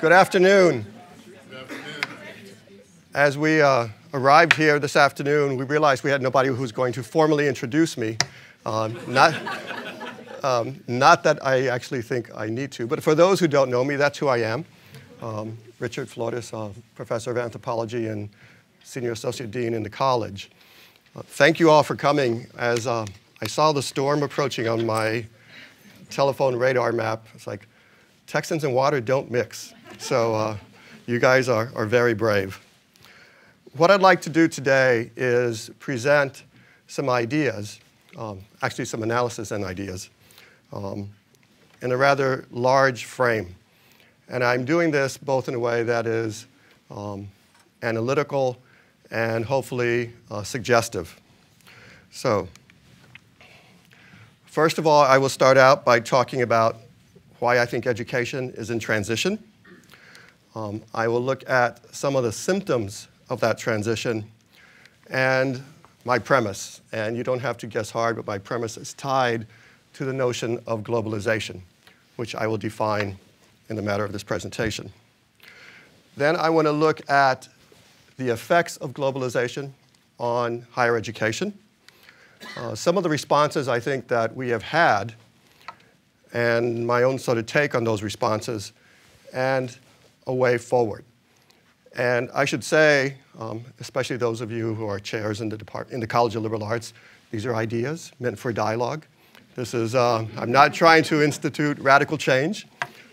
Good afternoon. As we uh, arrived here this afternoon, we realized we had nobody who was going to formally introduce me. Um, not, um, not that I actually think I need to, but for those who don't know me, that's who I am. Um, Richard Flores, uh, professor of anthropology and senior associate dean in the college. Uh, thank you all for coming. As uh, I saw the storm approaching on my telephone radar map, it's like Texans and water don't mix. So uh, you guys are, are very brave. What I'd like to do today is present some ideas, um, actually some analysis and ideas, um, in a rather large frame. And I'm doing this both in a way that is um, analytical and hopefully uh, suggestive. So, first of all, I will start out by talking about why I think education is in transition. Um, I will look at some of the symptoms of that transition and my premise. And you don't have to guess hard, but my premise is tied to the notion of globalization, which I will define in the matter of this presentation. Then I want to look at the effects of globalization on higher education. Uh, some of the responses I think that we have had, and my own sort of take on those responses, and a way forward. And I should say, um, especially those of you who are chairs in the, Depart in the College of Liberal Arts, these are ideas meant for dialogue. This is, uh, I'm not trying to institute radical change,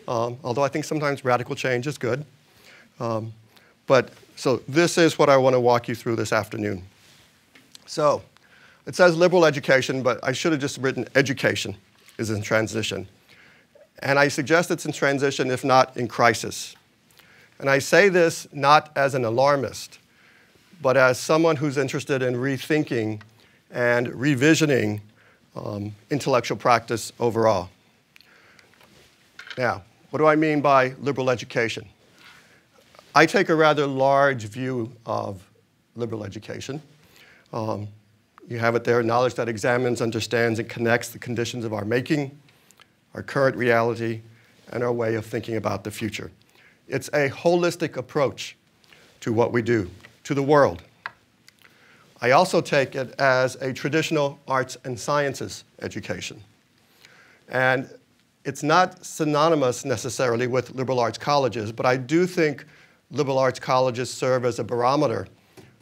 um, although I think sometimes radical change is good. Um, but so this is what I want to walk you through this afternoon. So it says liberal education, but I should have just written education is in transition. And I suggest it's in transition, if not in crisis. And I say this not as an alarmist, but as someone who's interested in rethinking and revisioning um, intellectual practice overall. Now, what do I mean by liberal education? I take a rather large view of liberal education. Um, you have it there knowledge that examines, understands, and connects the conditions of our making, our current reality, and our way of thinking about the future. It's a holistic approach to what we do, to the world. I also take it as a traditional arts and sciences education. And it's not synonymous necessarily with liberal arts colleges, but I do think liberal arts colleges serve as a barometer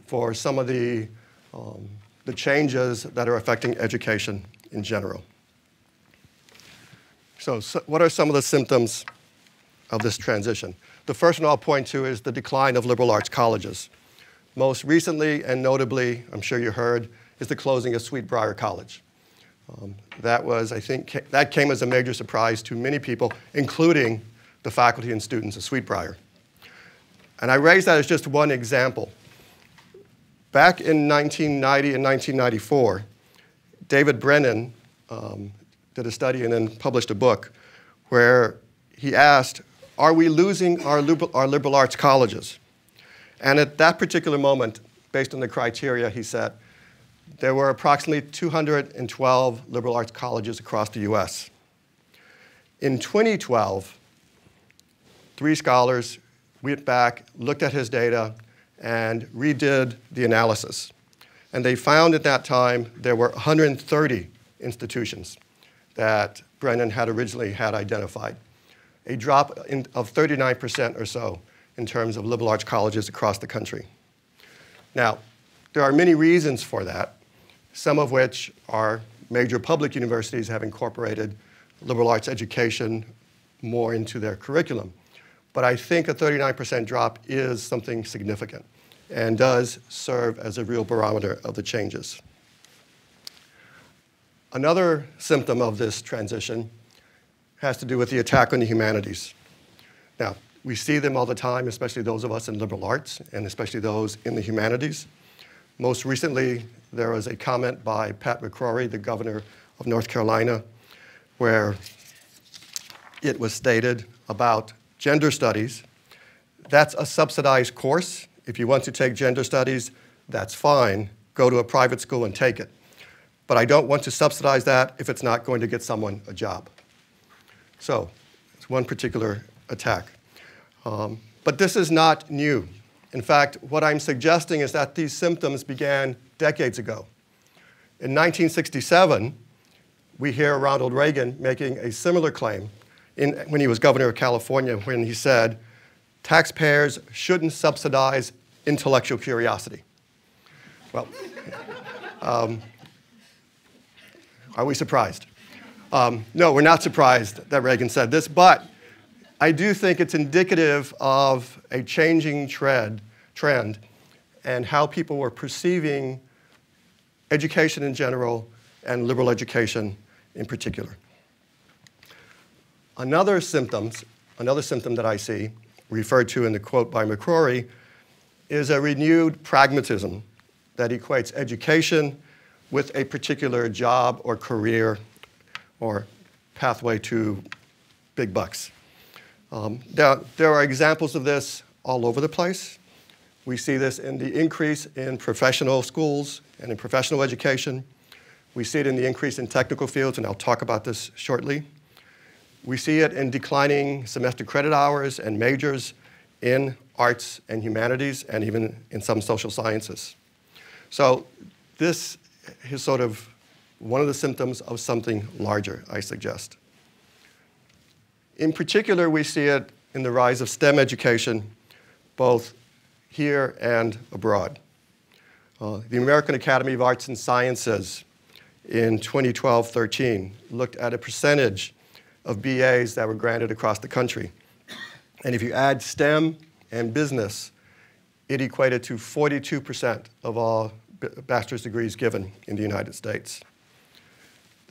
for some of the, um, the changes that are affecting education in general. So, so, what are some of the symptoms of this transition? The first one I'll point to is the decline of liberal arts colleges. Most recently and notably, I'm sure you heard, is the closing of Sweet-Briar College. Um, that was, I think, that came as a major surprise to many people, including the faculty and students of Sweet-Briar. And I raise that as just one example. Back in 1990 and 1994, David Breneman um, did a study and then published a book where he asked are we losing our liberal, our liberal arts colleges? And at that particular moment, based on the criteria, he said, there were approximately 212 liberal arts colleges across the US. In 2012, three scholars went back, looked at his data, and redid the analysis. And they found at that time there were 130 institutions that Breneman had originally had identified a drop in, of 39% or so in terms of liberal arts colleges across the country. Now, there are many reasons for that, some of which are major public universities have incorporated liberal arts education more into their curriculum. But I think a 39% drop is something significant and does serve as a real barometer of the changes. Another symptom of this transition has to do with the attack on the humanities. Now, we see them all the time, especially those of us in liberal arts, and especially those in the humanities. Most recently, there was a comment by Pat McCrory, the governor of North Carolina, where it was stated about gender studies. That's a subsidized course. If you want to take gender studies, that's fine. Go to a private school and take it. But I don't want to subsidize that if it's not going to get someone a job. So it's one particular attack. Um, but this is not new. In fact, what I'm suggesting is that these symptoms began decades ago. In 1967, we hear Ronald Reagan making a similar claim in, when he was governor of California, when he said, taxpayers shouldn't subsidize intellectual curiosity. Well, um, are we surprised? Um, no, we're not surprised that Reagan said this, but I do think it's indicative of a changing trend, trend and how people were perceiving education in general and liberal education in particular. Another symptoms, another symptom that I see, referred to in the quote by McCrory, is a renewed pragmatism that equates education with a particular job or career or pathway to big bucks. Um, now, there are examples of this all over the place. We see this in the increase in professional schools and in professional education. We see it in the increase in technical fields, and I'll talk about this shortly. We see it in declining semester credit hours and majors in arts and humanities, and even in some social sciences. So this is sort of one of the symptoms of something larger, I suggest. In particular, we see it in the rise of STEM education, both here and abroad. Uh, the American Academy of Arts and Sciences in 2012-13 looked at a percentage of BAs that were granted across the country. And if you add STEM and business, it equated to 42% of all bachelor's degrees given in the United States.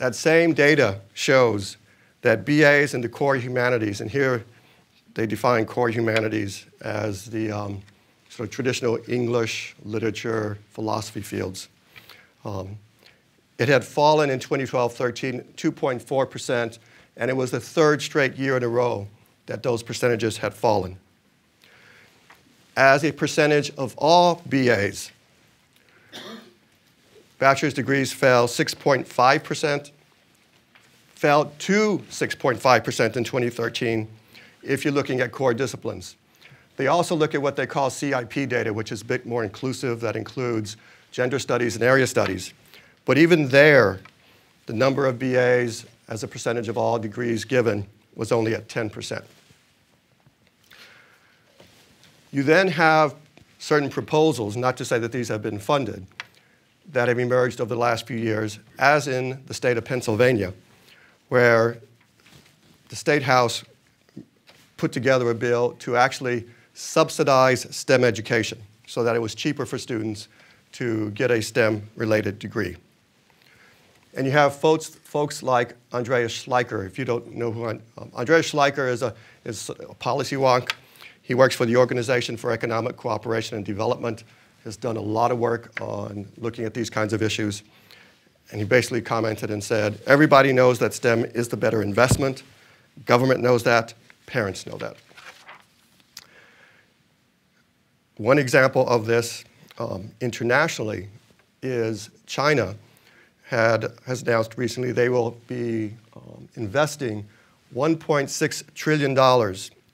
That same data shows that BAs in the core humanities, and here they define core humanities as the um, sort of traditional English, literature, philosophy fields. Um, it had fallen in 2012-13, 2.4%, and it was the third straight year in a row that those percentages had fallen. As a percentage of all BAs, bachelor's degrees fell 6.5%, fell to 6.5% in 2013 if you're looking at core disciplines. They also look at what they call CIP data, which is a bit more inclusive, that includes gender studies and area studies. But even there, the number of BAs as a percentage of all degrees given was only at 10%. You then have certain proposals, not to say that these have been funded, that have emerged over the last few years, as in the state of Pennsylvania, where the State House put together a bill to actually subsidize STEM education so that it was cheaper for students to get a STEM-related degree. And you have folks, folks like Andreas Schleicher. If you don't know who um, Andreas Schleicher is a, is a policy wonk. He works for the Organization for Economic Cooperation and Development, has done a lot of work on looking at these kinds of issues. And he basically commented and said, everybody knows that STEM is the better investment. Government knows that. Parents know that. One example of this um, internationally is China had, has announced recently they will be um, investing $1.6 trillion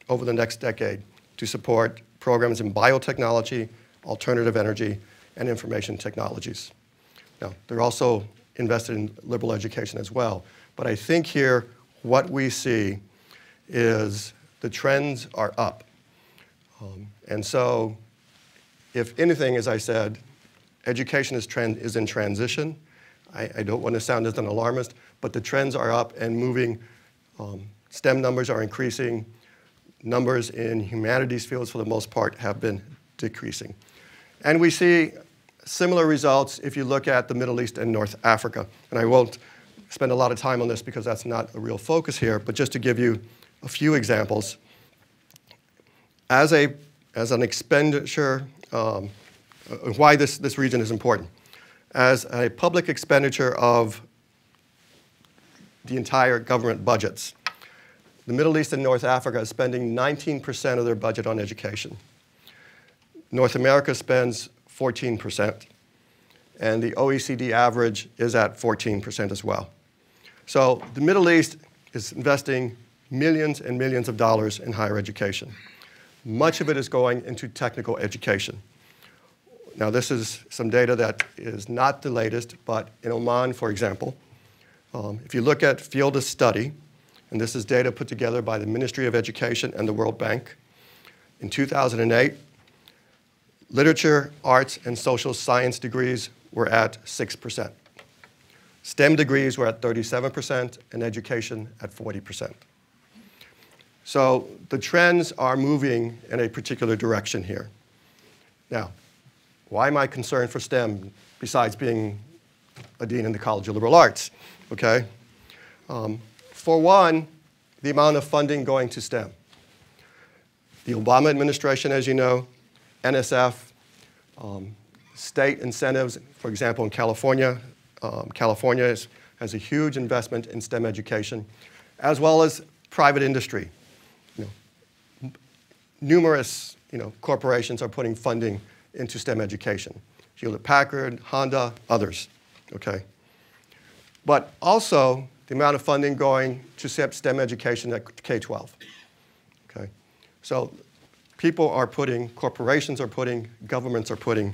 over the next decade to support programs in biotechnology, alternative energy, and information technologies. Now, they're also invested in liberal education as well. But I think here what we see is the trends are up. Um, and so, if anything, as I said, education is, trend, is in transition. I, I, don't want to sound as an alarmist, but the trends are up and moving. Um, STEM numbers are increasing. Numbers in humanities fields, for the most part, have been decreasing. And we see similar results if you look at the Middle East and North Africa. And I won't spend a lot of time on this because that's not a real focus here, but just to give you a few examples. As, a, as an expenditure, um, uh, why this, this region is important. As a public expenditure of the entire government budgets, the Middle East and North Africa is spending 19% of their budget on education. North America spends 14%, and the OECD average is at 14% as well. So the Middle East is investing millions and millions of dollars in higher education. much of it is going into technical education. Now, this is some data that is not the latest, but in Oman, for example, um, if you look at field of study, and this is data put together by the Ministry of Education and the World Bank, in 2008, literature, arts, and social science degrees were at 6%. STEM degrees were at 37%, and education at 40%. So the trends are moving in a particular direction here. Now, why am I concerned for STEM besides being a dean in the College of Liberal Arts? Okay? Um, for one, the amount of funding going to STEM. The Obama administration, as you know, NSF, um, state incentives, for example, in California, um, California is, has a huge investment in STEM education, as well as private industry numerous you know, corporations are putting funding into STEM education. Hewlett Packard, Honda, others, okay? But also the amount of funding going to STEM education at K-12, okay? So people are putting, corporations are putting, governments are putting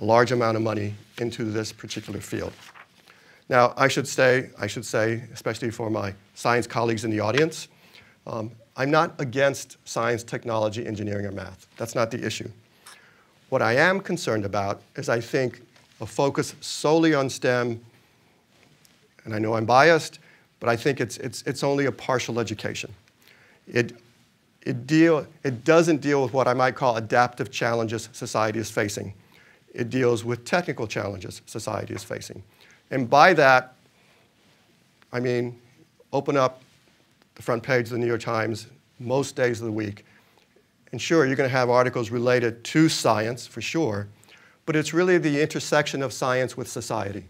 a large amount of money into this particular field. Now, I should say, I should say, especially for my science colleagues in the audience, um, I'm not against science, technology, engineering, or math. That's not the issue. What I am concerned about is I think a focus solely on STEM, and I know I'm biased, but I think it's, it's, it's only a partial education. It, it, deal, it doesn't deal with what I might call adaptive challenges society is facing. It deals with technical challenges society is facing. And by that, I mean, open up the front page of the New York Times most days of the week. And sure, you're going to have articles related to science, for sure, but it's really the intersection of science with society.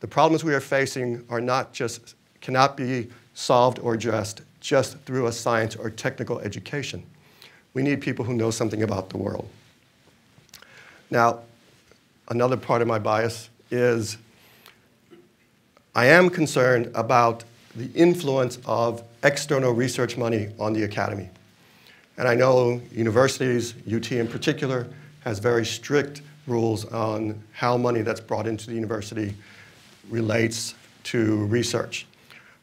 The problems we are facing are not just, cannot be solved or addressed just through a science or technical education. We need people who know something about the world. Now, another part of my bias is I am concerned about the influence of external research money on the academy. And I know universities, UT in particular, has very strict rules on how money that's brought into the university relates to research.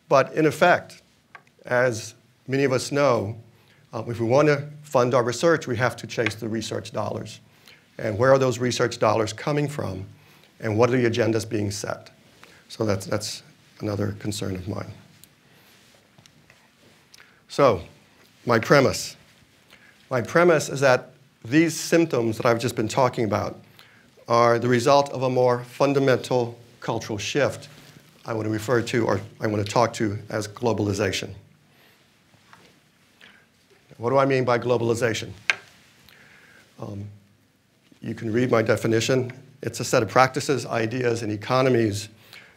But in effect, as many of us know, uh, if we want to fund our research, we have to chase the research dollars. And where are those research dollars coming from? And what are the agendas being set? So that's, that's another concern of mine. So, my premise. My premise is that these symptoms that I've just been talking about are the result of a more fundamental cultural shift I want to refer to or I want to talk to as globalization. What do I mean by globalization? Um, you can read my definition. It's a set of practices, ideas, and economies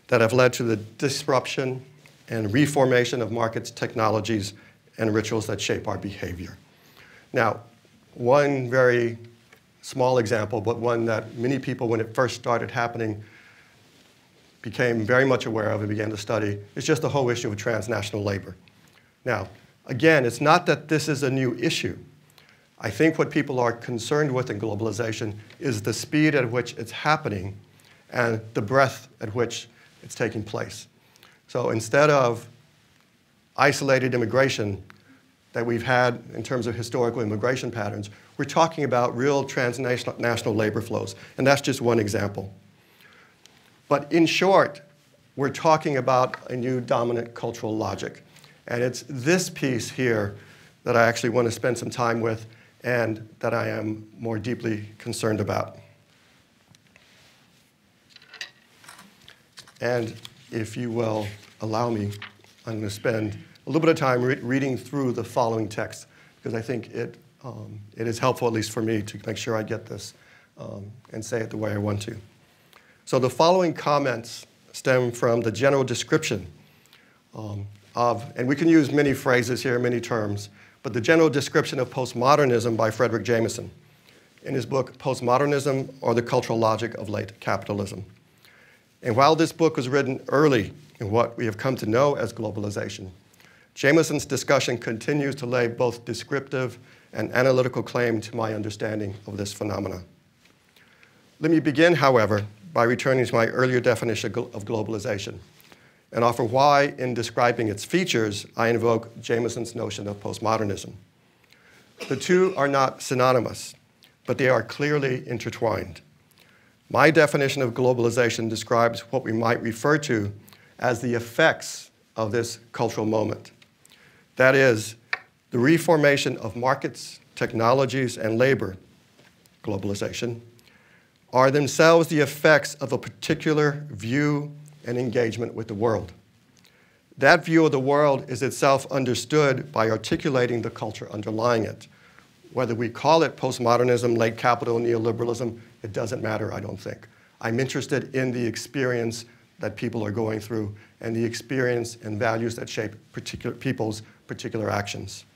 that have led to the disruption and reformation of markets, technologies, and rituals that shape our behavior. Now, one very small example, but one that many people, when it first started happening, became very much aware of and began to study, is just the whole issue of transnational labor. Now, again, it's not that this is a new issue. I think what people are concerned with in globalization is the speed at which it's happening and the breadth at which it's taking place. So instead of isolated immigration that we've had in terms of historical immigration patterns, we're talking about real transnational labor flows, and that's just one example. But in short, we're talking about a new dominant cultural logic. And it's this piece here that I actually want to spend some time with and that I am more deeply concerned about. And if you will allow me, I'm going to spend a little bit of time re reading through the following text because I think it, um, it is helpful, at least for me, to make sure I get this um, and say it the way I want to. So the following comments stem from the general description um, of, and we can use many phrases here, many terms, but the general description of postmodernism by Fredric Jameson in his book, Postmodernism or the Cultural Logic of Late Capitalism. And while this book was written early in what we have come to know as globalization, Jameson's discussion continues to lay both descriptive and analytical claim to my understanding of this phenomenon. Let me begin, however, by returning to my earlier definition of globalization and offer why, in describing its features, I invoke Jameson's notion of postmodernism. The two are not synonymous, but they are clearly intertwined. My definition of globalization describes what we might refer to as the effects of this cultural moment. That is, the reformation of markets, technologies, and labor, globalization, are themselves the effects of a particular view and engagement with the world. That view of the world is itself understood by articulating the culture underlying it. Whether we call it postmodernism, late capital, neoliberalism, it doesn't matter, I don't think. I'm interested in the experience that people are going through and the experience and values that shape particular people's particular actions.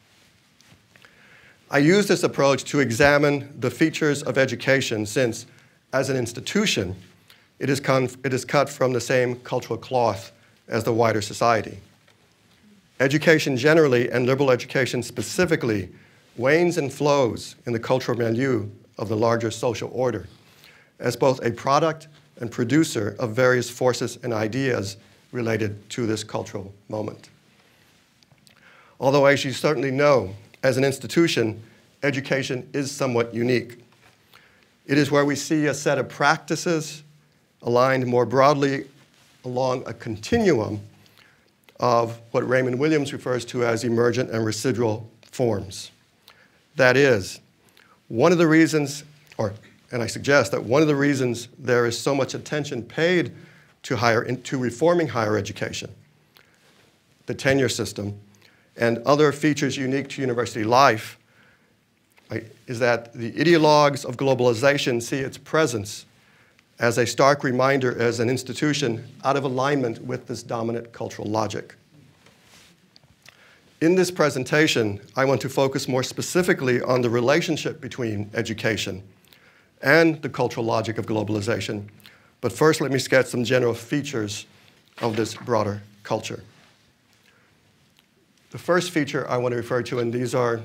I use this approach to examine the features of education since, as an institution, it is, it is cut from the same cultural cloth as the wider society. Education generally, and liberal education specifically, wanes and flows in the cultural milieu of the larger social order as both a product and producer of various forces and ideas related to this cultural moment. Although, as you certainly know, as an institution, education is somewhat unique. It is where we see a set of practices aligned more broadly along a continuum of what Raymond Williams refers to as emergent and residual forms. That is, one of the reasons, or and I suggest that one of the reasons there is so much attention paid to, higher, to reforming higher education, the tenure system, and other features unique to university life is that the ideologues of globalization see its presence as a stark reminder as an institution out of alignment with this dominant cultural logic. In this presentation, I want to focus more specifically on the relationship between education and the cultural logic of globalization. But first, let me sketch some general features of this broader culture. The first feature I want to refer to, and these are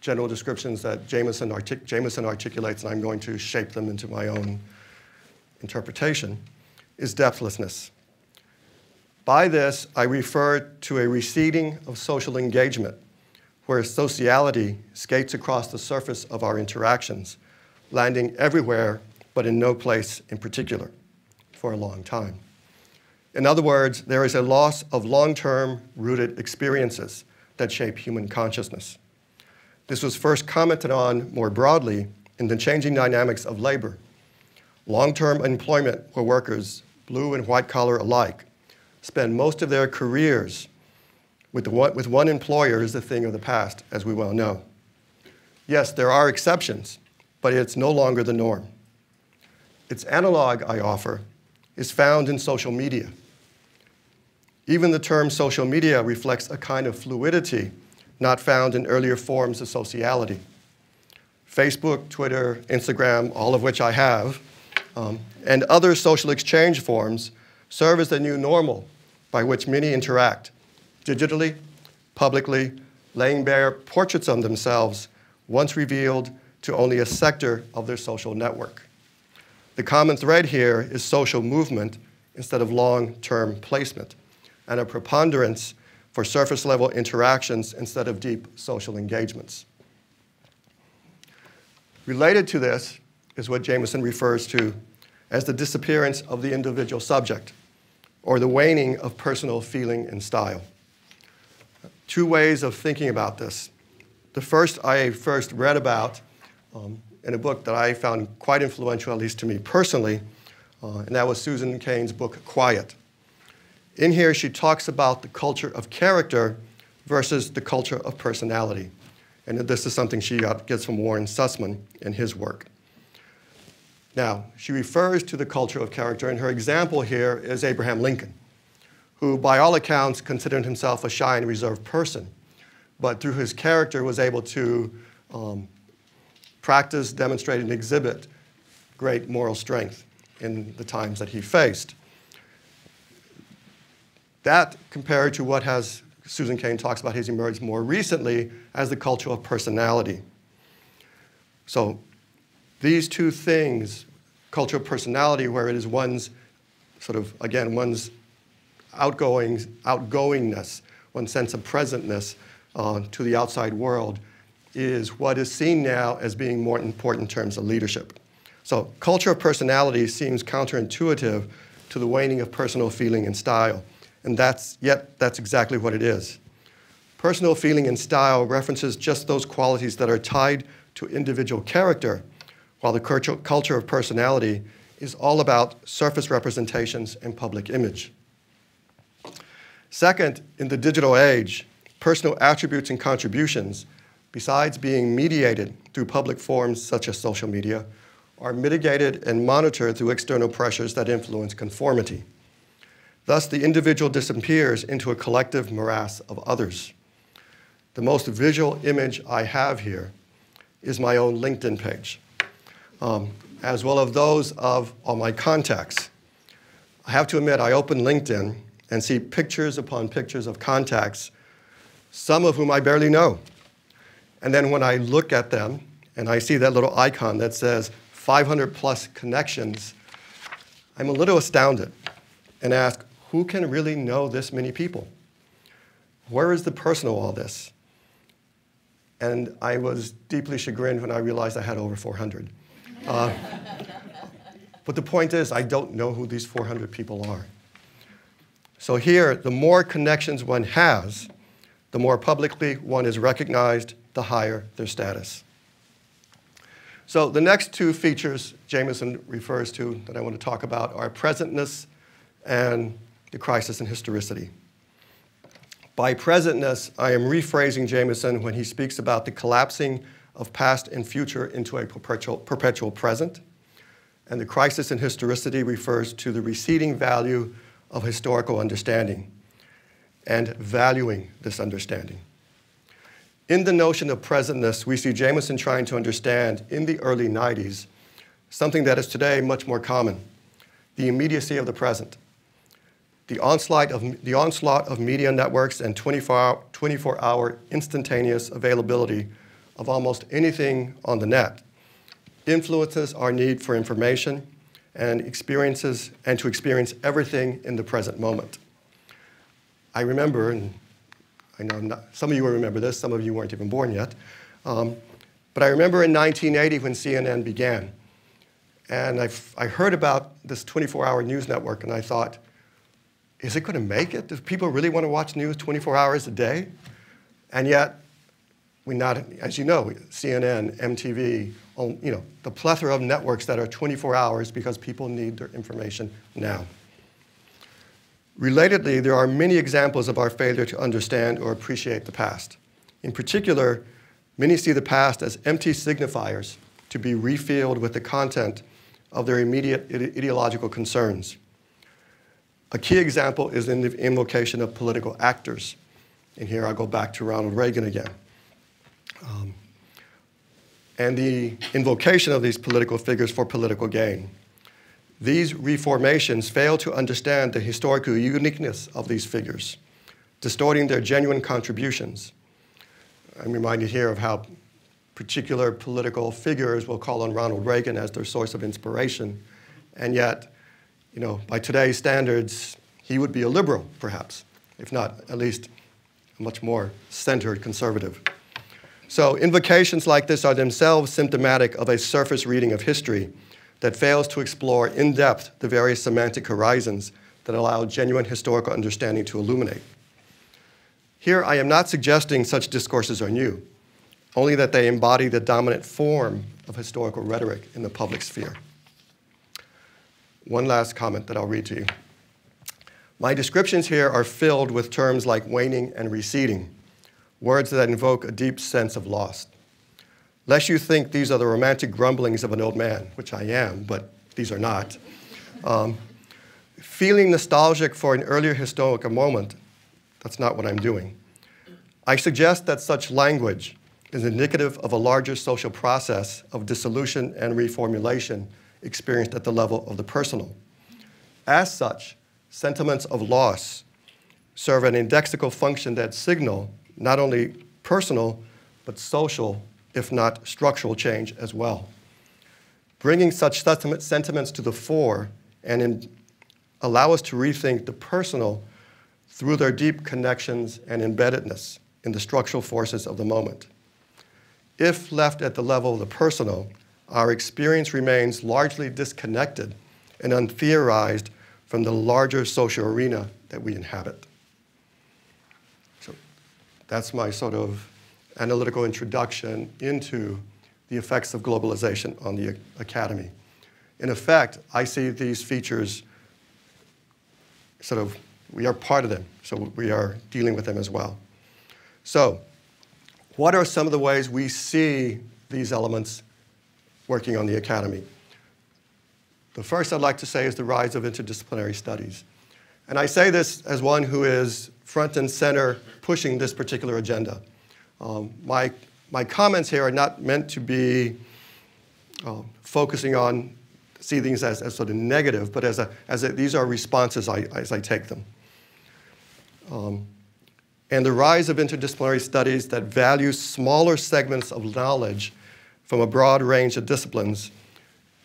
general descriptions that Jameson, artic Jameson articulates, and I'm going to shape them into my own interpretation, is depthlessness. By this, I refer to a receding of social engagement, where sociality skates across the surface of our interactions, landing everywhere but in no place in particular for a long time. In other words, there is a loss of long-term rooted experiences that shape human consciousness. This was first commented on more broadly in the changing dynamics of labor. Long-term employment where workers, blue and white collar alike, spend most of their careers with, one, with one employer is a thing of the past, as we well know. Yes, there are exceptions, but it's no longer the norm. Its analog, I offer, is found in social media. Even the term social media reflects a kind of fluidity not found in earlier forms of sociality. Facebook, Twitter, Instagram, all of which I have, um, and other social exchange forms serve as the new normal by which many interact, digitally, publicly, laying bare portraits of themselves once revealed to only a sector of their social network. The common thread here is social movement instead of long-term placement, and a preponderance for surface-level interactions instead of deep social engagements. Related to this is what Jameson refers to as the disappearance of the individual subject, or the waning of personal feeling and style. Two ways of thinking about this. The first I first read about um, in a book that I found quite influential, at least to me personally, uh, and that was Susan Cain's book, Quiet. In here, she talks about the culture of character versus the culture of personality. And this is something she gets from Warren Susman in his work. Now, she refers to the culture of character, and her example here is Abraham Lincoln, who, by all accounts, considered himself a shy and reserved person, but through his character was able to um, practice, demonstrate, and exhibit great moral strength in the times that he faced. That compared to what has Susan Cain talks about has emerged more recently as the culture of personality. So these two things, cultural personality, where it is one's sort of, again, one's outgoing, outgoingness, one's sense of presentness uh, to the outside world, is what is seen now as being more important in terms of leadership. So culture of personality seems counterintuitive to the waning of personal feeling and style. And that's, yet that's exactly what it is. Personal feeling and style references just those qualities that are tied to individual character, while the culture of personality is all about surface representations and public image. Second, in the digital age, personal attributes and contributions, besides being mediated through public forms such as social media, are mitigated and monitored through external pressures that influence conformity. Thus, the individual disappears into a collective morass of others. The most visual image I have here is my own LinkedIn page, um, as well as those of all my contacts. I have to admit, I open LinkedIn and see pictures upon pictures of contacts, some of whom I barely know. And then when I look at them and I see that little icon that says 500 plus connections, I'm a little astounded and ask, who can really know this many people? Where is the personal all this? And I was deeply chagrined when I realized I had over 400. Uh, but the point is, I don't know who these 400 people are. So here, the more connections one has, the more publicly one is recognized, the higher their status. So the next two features Jameson refers to that I want to talk about are presentness and the crisis in historicity. By presentness, I am rephrasing Jameson when he speaks about the collapsing of past and future into a perpetual, perpetual present. And the crisis in historicity refers to the receding value of historical understanding and valuing this understanding. In the notion of presentness, we see Jameson trying to understand in the early 90s something that is today much more common the immediacy of the present. The onslaught of, the onslaught of media networks and 24 hour, 24 hour instantaneous availability of almost anything on the net influences our need for information and experiences and to experience everything in the present moment. I remember, and I know not, some of you will remember this, some of you weren't even born yet. Um, but I remember in 1980 when CNN began. And I, I heard about this 24 hour news network, and I thought, is it going to make it? Do people really want to watch news 24 hours a day? And yet, we not, as you know, CNN, MTV, you know, the plethora of networks that are 24 hours because people need their information now. Relatedly, there are many examples of our failure to understand or appreciate the past. In particular, many see the past as empty signifiers to be refilled with the content of their immediate ideological concerns. A key example is in the invocation of political actors. And here I'll go back to Ronald Reagan again. Um, and the invocation of these political figures for political gain. These reformations fail to understand the historical uniqueness of these figures, distorting their genuine contributions. I'm reminded here of how particular political figures will call on Ronald Reagan as their source of inspiration, and yet, you know, by today's standards, he would be a liberal, perhaps, if not at least a much more centered conservative. So invocations like this are themselves symptomatic of a surface reading of history that fails to explore in depth the various semantic horizons that allow genuine historical understanding to illuminate. Here, I am not suggesting such discourses are new, only that they embody the dominant form of historical rhetoric in the public sphere. One last comment that I'll read to you. My descriptions here are filled with terms like waning and receding, words that invoke a deep sense of loss. Lest you think these are the romantic grumblings of an old man, which I am, but these are not. Um, feeling nostalgic for an earlier historical moment, that's not what I'm doing. I suggest that such language is indicative of a larger social process of dissolution and reformulation experienced at the level of the personal. As such, sentiments of loss serve an indexical function that signal not only personal, but social if not structural change as well. Bringing such sentiments to the fore and in, allow us to rethink the personal through their deep connections and embeddedness in the structural forces of the moment. If left at the level of the personal, our experience remains largely disconnected and untheorized from the larger social arena that we inhabit. That's my sort of analytical introduction into the effects of globalization on the academy. In effect, I see these features sort of, we are part of them, so we are dealing with them as well. So, what are some of the ways we see these elements working on the academy? The first I'd like to say is the rise of interdisciplinary studies. And I say this as one who is front and center pushing this particular agenda. Um, my, my comments here are not meant to be uh, focusing on, see things as, as sort of negative, but as, a, as a, these are responses I, as I take them. Um, and the rise of interdisciplinary studies that value smaller segments of knowledge from a broad range of disciplines,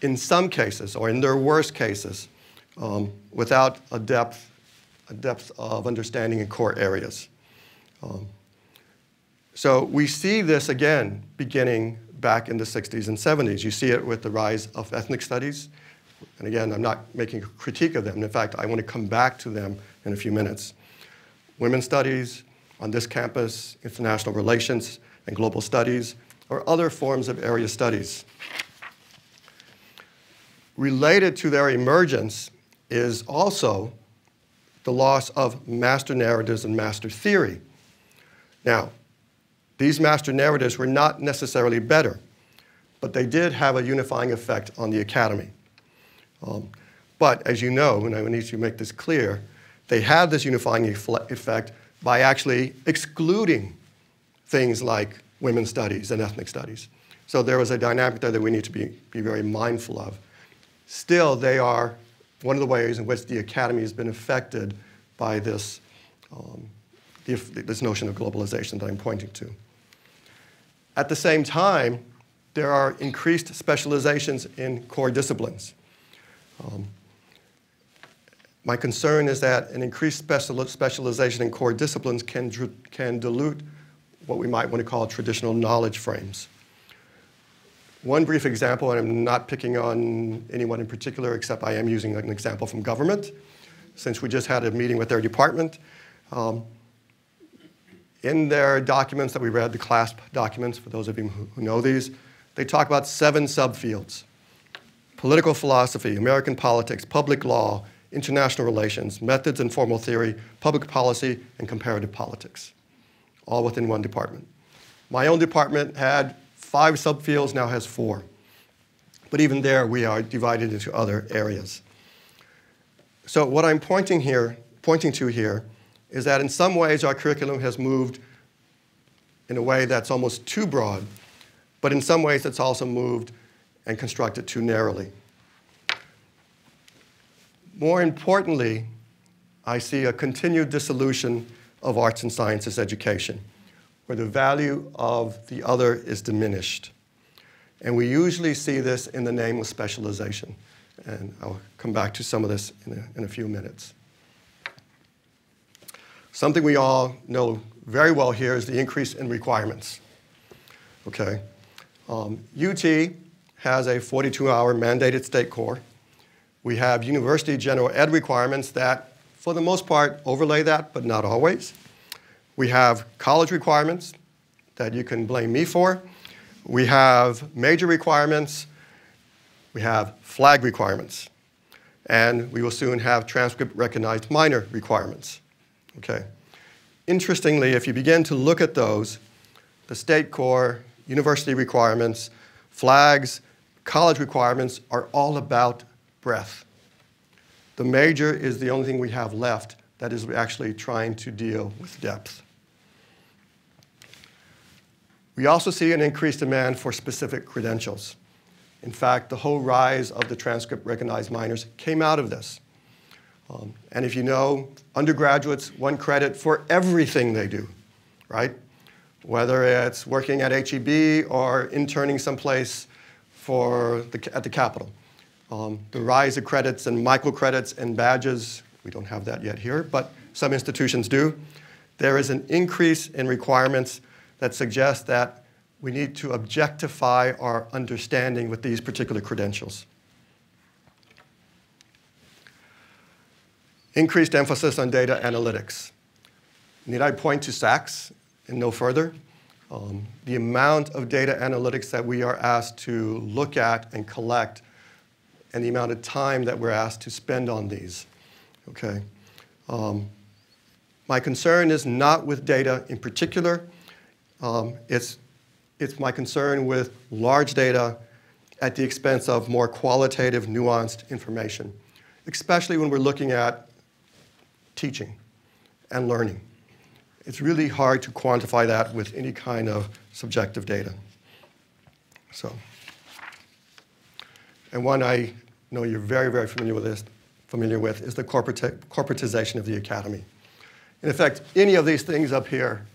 in some cases, or in their worst cases, um, without a depth, a depth of understanding in core areas. Um, so we see this again beginning back in the 60s and 70s. You see it with the rise of ethnic studies. And again, I'm not making a critique of them. In fact, I want to come back to them in a few minutes. Women's studies on this campus, international relations and global studies, or other forms of area studies. Related to their emergence is also the loss of master narratives and master theory. Now, these master narratives were not necessarily better, but they did have a unifying effect on the academy. Um, but as you know, and I need to make this clear, they had this unifying effect by actually excluding things like women's studies and ethnic studies. So there was a dynamic there that we need to be, be very mindful of. Still, they are one of the ways in which the academy has been affected by this, um, this notion of globalization that I'm pointing to. At the same time, there are increased specializations in core disciplines. Um, my concern is that an increased special specialization in core disciplines can, can dilute what we might want to call traditional knowledge frames. One brief example, and I'm not picking on anyone in particular, except I am using an example from government, since we just had a meeting with their department. Um, in their documents that we read, the CLASP documents, for those of you who know these, they talk about seven subfields. Political philosophy, American politics, public law, international relations, methods and formal theory, public policy, and comparative politics, all within one department. My own department had five subfields, now has four. But even there, we are divided into other areas. So what I'm pointing here, pointing to here is that in some ways our curriculum has moved in a way that's almost too broad, but in some ways it's also moved and constructed too narrowly. More importantly, I see a continued dissolution of arts and sciences education, where the value of the other is diminished. And we usually see this in the name of specialization. And I'll come back to some of this in a, in a few minutes. Something we all know very well here is the increase in requirements. Okay, um, UT has a 42-hour mandated state core. We have university general ed requirements that, for the most part, overlay that, but not always. We have college requirements that you can blame me for. We have major requirements. We have flag requirements. And we will soon have transcript recognized minor requirements. Okay. Interestingly, if you begin to look at those, the state core, university requirements, flags, college requirements are all about breadth. The major is the only thing we have left that is actually trying to deal with depth. We also see an increased demand for specific credentials. In fact, the whole rise of the transcript recognized minors came out of this. Um, and if you know, undergraduates, one credit for everything they do, right? whether it's working at HEB or interning someplace for the, at the Capitol. Um, the rise of credits and microcredits and badges, we don't have that yet here, but some institutions do. There is an increase in requirements that suggest that we need to objectify our understanding with these particular credentials. Increased emphasis on data analytics. Need I point to SACS and no further? Um, the amount of data analytics that we are asked to look at and collect and the amount of time that we're asked to spend on these. Okay. Um, my concern is not with data in particular. Um, it's, it's my concern with large data at the expense of more qualitative, nuanced information, especially when we're looking at teaching and learning. It's really hard to quantify that with any kind of subjective data. So, and one I know you're very, very familiar with this, familiar with is the corporatization of the academy. In effect, any of these things up here,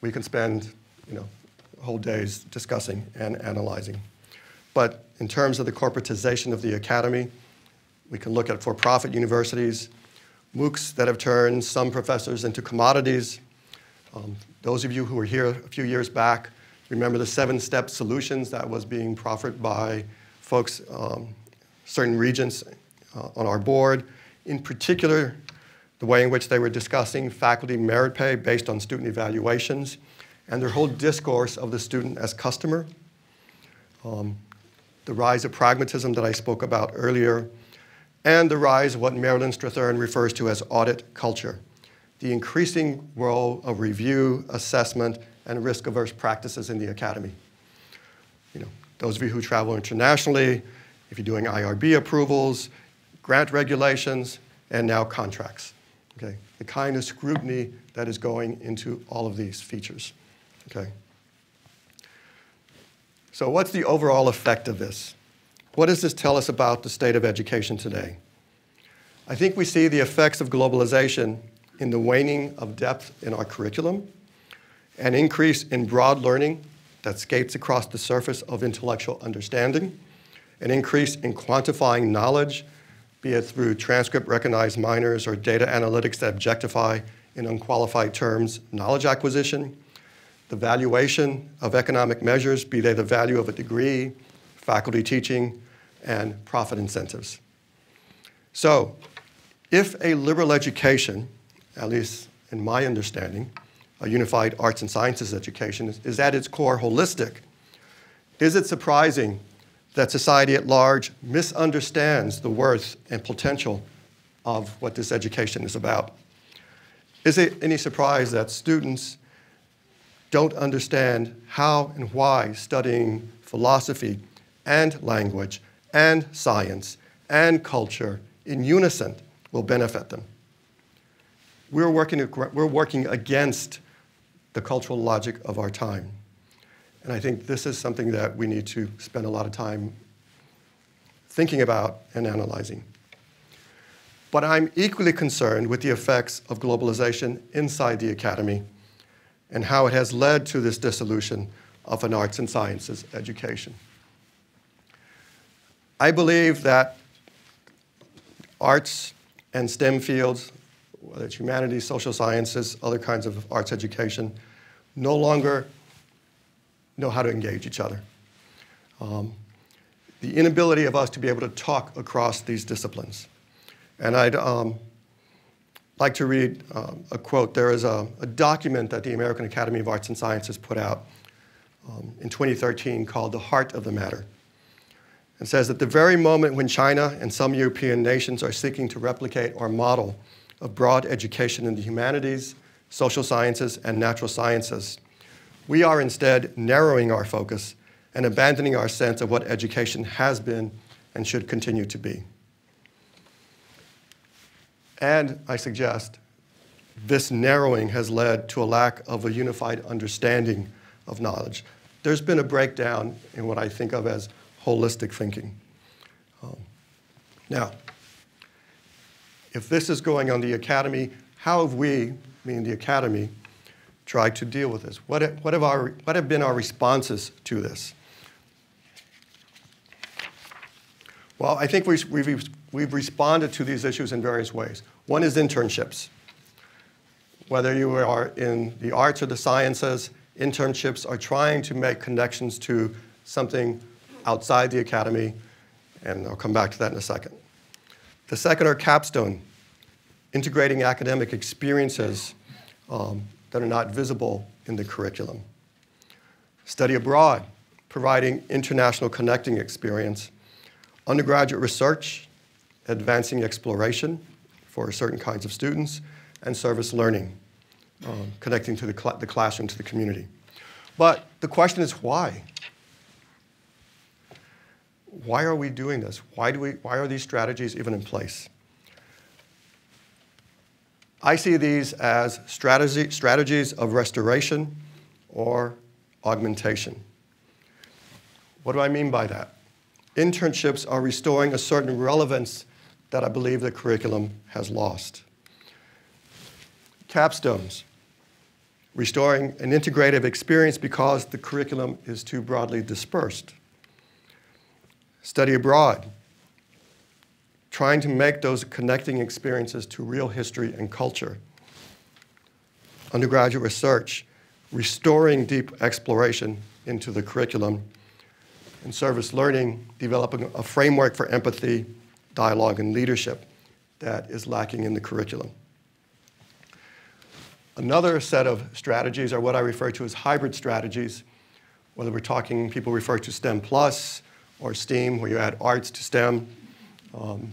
we can spend, you know, whole days discussing and analyzing. But in terms of the corporatization of the academy, we can look at for-profit universities, MOOCs that have turned some professors into commodities. Um, those of you who were here a few years back remember the seven-step solutions that was being proffered by folks, um, certain regents uh, on our board. In particular, the way in which they were discussing faculty merit pay based on student evaluations, and their whole discourse of the student as customer. Um, the rise of pragmatism that I spoke about earlier, and the rise of what Marilyn Strathern refers to as audit culture, the increasing role of review, assessment, and risk-averse practices in the academy. You know, those of you who travel internationally, if you're doing IRB approvals, grant regulations, and now contracts. Okay, the kind of scrutiny that is going into all of these features. Okay. So what's the overall effect of this? What does this tell us about the state of education today? I think we see the effects of globalization in the waning of depth in our curriculum, an increase in broad learning that skates across the surface of intellectual understanding, an increase in quantifying knowledge, be it through transcript recognized minors or data analytics that objectify in unqualified terms knowledge acquisition, the valuation of economic measures, be they the value of a degree, faculty teaching, and profit incentives. So, if a liberal education, at least in my understanding, a unified arts and sciences education, is, is at its core holistic, is it surprising that society at large misunderstands the worth and potential of what this education is about? Is it any surprise that students don't understand how and why studying philosophy and language and science and culture in unison will benefit them? We're working, we're working against the cultural logic of our time. And I think this is something that we need to spend a lot of time thinking about and analyzing. But I'm equally concerned with the effects of globalization inside the academy and how it has led to this dissolution of an arts and sciences education. I believe that arts and STEM fields, whether it's humanities, social sciences, other kinds of arts education, no longer know how to engage each other. Um, the inability of us to be able to talk across these disciplines. And I'd um, like to read um, a quote. There is a, a, document that the American Academy of Arts and Sciences put out um, in 2013 called The Heart of the Matter. It says, that the very moment when China and some European nations are seeking to replicate our model of broad education in the humanities, social sciences, and natural sciences, we are instead narrowing our focus and abandoning our sense of what education has been and should continue to be. And I suggest this narrowing has led to a lack of a unified understanding of knowledge. There's been a breakdown in what I think of as holistic thinking. Um, now, if this is going on the academy, how have we, meaning the academy, tried to deal with this? What, what, have, our, what have been our responses to this? Well, I think we've, we've, we've responded to these issues in various ways. One is internships. Whether you are in the arts or the sciences, internships are trying to make connections to something outside the academy, and I'll come back to that in a second. The second are capstone, integrating academic experiences um, that are not visible in the curriculum. Study abroad, providing international connecting experience. Undergraduate research, advancing exploration for certain kinds of students, and service learning, um, connecting to the, cl the classroom to the community. But the question is why? Why are we doing this? Why, do we, why are these strategies even in place? I see these as strategy, strategies of restoration or augmentation. What do I mean by that? Internships are restoring a certain relevance that I believe the curriculum has lost. Capstones, restoring an integrative experience because the curriculum is too broadly dispersed. Study abroad, trying to make those connecting experiences to real history and culture. Undergraduate research, restoring deep exploration into the curriculum. And service learning, developing a framework for empathy, dialogue, and leadership that is lacking in the curriculum. Another set of strategies are what I refer to as hybrid strategies, whether we're talking, people refer to STEM Plus or STEAM, where you add arts to STEM. Um,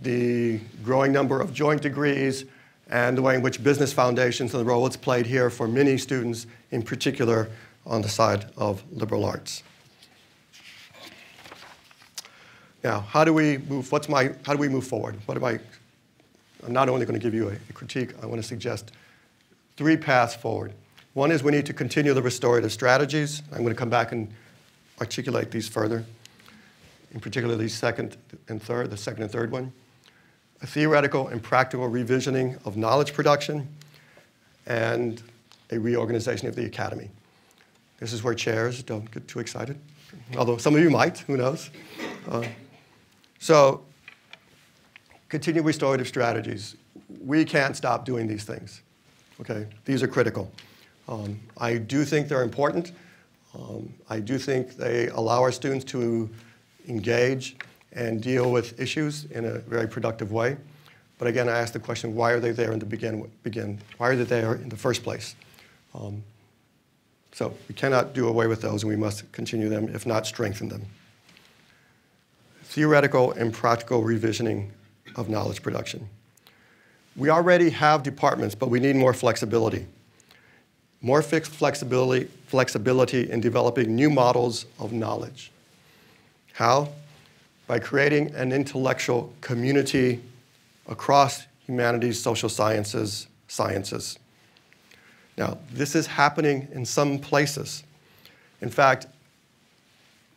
the growing number of joint degrees and the way in which business foundations and the role it's played here for many students, in particular on the side of liberal arts. Now, how do we move, what's my, how do we move forward? What am I I'm not only going to give you a, a critique, I want to suggest three paths forward. One is we need to continue the restorative strategies. I'm going to come back and articulate these further, in particular the second and third, the second and third one. A theoretical and practical revisioning of knowledge production, and a reorganization of the academy. This is where chairs don't get too excited, although some of you might, who knows. Uh, so continue restorative strategies. We can't stop doing these things. Okay, these are critical. Um, I do think they're important. Um, I do think they allow our students to engage and deal with issues in a very productive way. But again, I ask the question, why are they there in the begin, begin? Why are they there in the first place? Um, so we cannot do away with those, and we must continue them, if not strengthen them. Theoretical and practical revisioning of knowledge production. We already have departments, but we need more flexibility. More fixed flexibility, flexibility in developing new models of knowledge. How? By creating an intellectual community across humanities, social sciences, sciences. Now, this is happening in some places. In fact,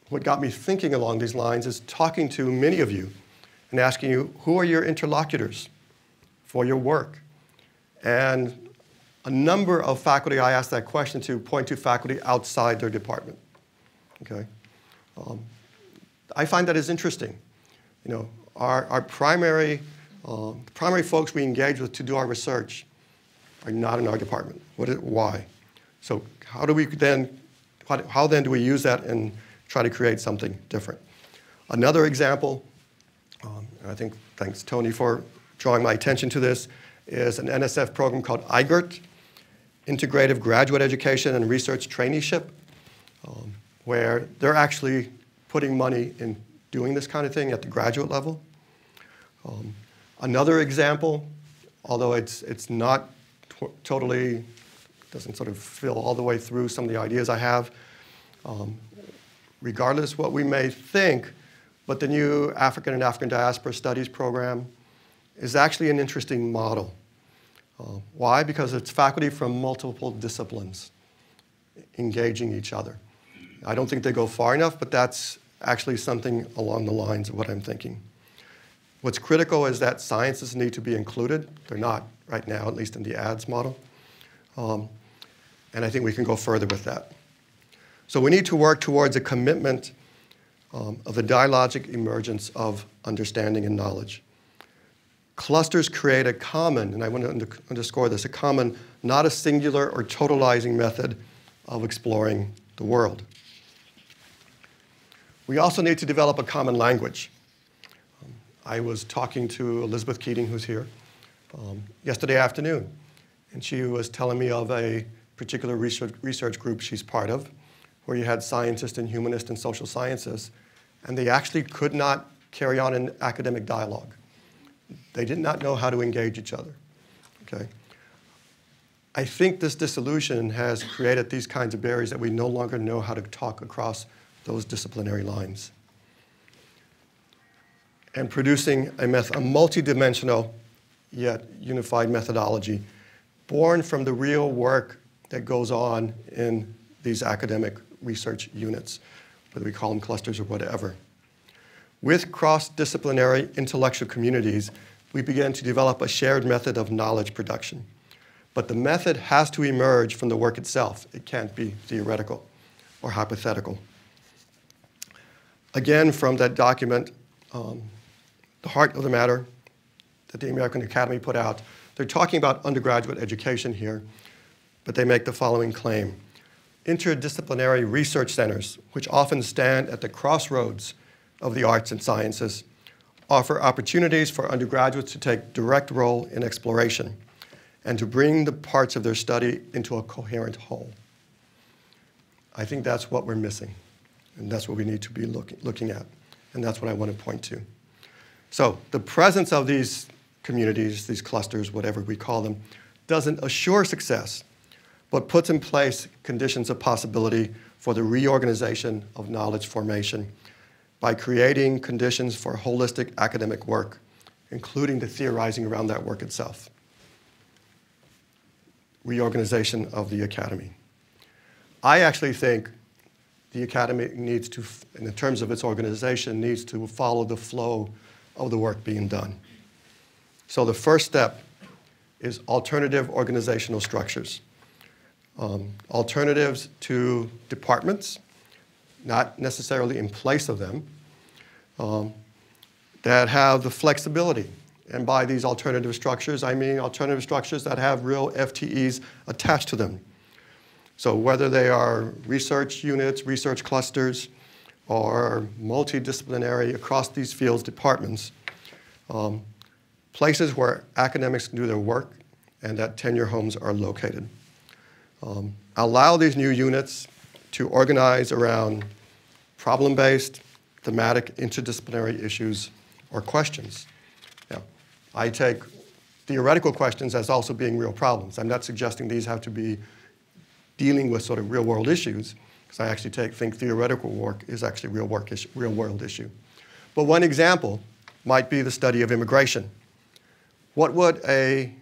what got me thinking along these lines is talking to many of you and asking you, who are your interlocutors for your work? And a number of faculty I asked that question to point to faculty outside their department. Okay? Um, I find that is interesting. You know, our, our primary, uh, primary folks we engage with to do our research are not in our department. What is, why? So how do we then, how, how then do we use that and try to create something different? Another example um, I think thanks Tony for drawing my attention to this, is an NSF program called IGERT, Integrative Graduate Education and Research Traineeship, um, where they're actually putting money in doing this kind of thing at the graduate level. Um, another example, although it's, it's not totally, doesn't sort of fill all the way through some of the ideas I have, um, regardless what we may think, but the new African and African Diaspora Studies program is actually an interesting model. Uh, why? Because it's faculty from multiple disciplines engaging each other. I don't think they go far enough, but that's actually something along the lines of what I'm thinking. What's critical is that sciences need to be included. They're not right now, at least in the ADS model. Um, and I think we can go further with that. So we need to work towards a commitment um, of the dialogic emergence of understanding and knowledge. Clusters create a common, and I want to underscore this, a common, not a singular or totalizing method of exploring the world. We also need to develop a common language. Um, I was talking to Elizabeth Keating, who's here, um, yesterday afternoon, and she was telling me of a particular research, research group she's part of, where you had scientists and humanists and social sciences, and they actually could not carry on an academic dialogue. They did not know how to engage each other. Okay? I think this dissolution has created these kinds of barriers that we no longer know how to talk across those disciplinary lines. And producing a, meth- a multidimensional yet unified methodology born from the real work that goes on in these academic research units, whether we call them clusters or whatever. With cross-disciplinary intellectual communities, we began to develop a shared method of knowledge production. But the method has to emerge from the work itself. It can't be theoretical or hypothetical. Again, from that document, um, The Heart of the Matter, that the American Academy put out, they're talking about undergraduate education here, but they make the following claim. Interdisciplinary research centers, which often stand at the crossroads of the arts and sciences, offer opportunities for undergraduates to take direct role in exploration and to bring the parts of their study into a coherent whole. I think that's what we're missing, and that's what we need to be look, looking at, and that's what I want to point to. So the presence of these communities, these clusters, whatever we call them, doesn't assure success, but puts in place conditions of possibility for the reorganization of knowledge formation by creating conditions for holistic academic work, including the theorizing around that work itself. Reorganization of the academy. I actually think the academy needs to, in terms of its organization, needs to follow the flow of the work being done. So the first step is alternative organizational structures. Um, alternatives to departments, not necessarily in place of them, um, that have the flexibility. And by these alternative structures, I mean alternative structures that have real FTEs attached to them. So whether they are research units, research clusters, or multidisciplinary across these fields departments, um, places where academics can do their work and that tenure homes are located. Um, allow these new units to organize around problem-based, thematic, interdisciplinary issues or questions. Now, I take theoretical questions as also being real problems. I'm not suggesting these have to be dealing with sort of real-world issues, because I actually take, think theoretical work is actually real work issue, real-world issue. But one example might be the study of immigration. What would a,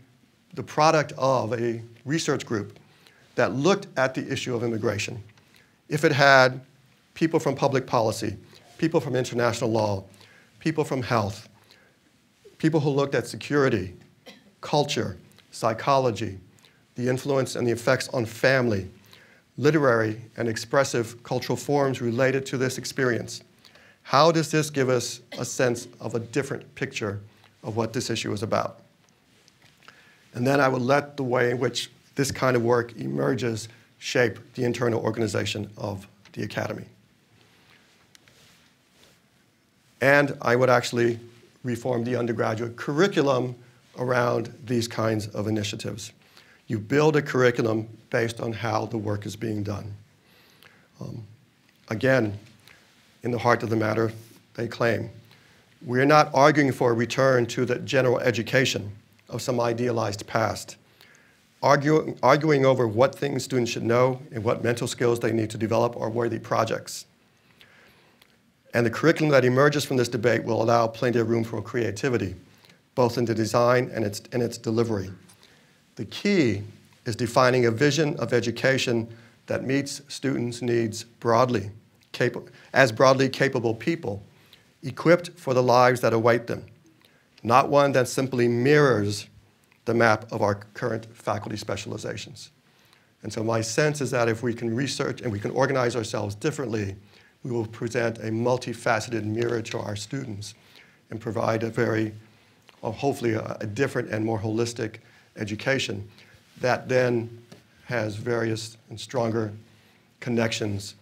the product of a research group that looked at the issue of immigration, if it had people from public policy, people from international law, people from health, people who looked at security, culture, psychology, the influence and the effects on family, literary and expressive cultural forms related to this experience. How does this give us a sense of a different picture of what this issue is about? And then I would let the way in which this kind of work emerges shape the internal organization of the academy. And I would actually reform the undergraduate curriculum around these kinds of initiatives. You build a curriculum based on how the work is being done. Um, again, in the heart of the matter, they claim, we're not arguing for a return to the general education of some idealized past, arguing, arguing over what things students should know and what mental skills they need to develop are worthy projects. And the curriculum that emerges from this debate will allow plenty of room for creativity, both in the design and its, and its delivery. The key is defining a vision of education that meets students' needs broadly, as broadly capable people, equipped for the lives that await them, not one that simply mirrors the map of our current faculty specializations. And so my sense is that if we can research and we can organize ourselves differently, we will present a multifaceted mirror to our students and provide a very, well, hopefully a, a different and more holistic education that then has various and stronger connections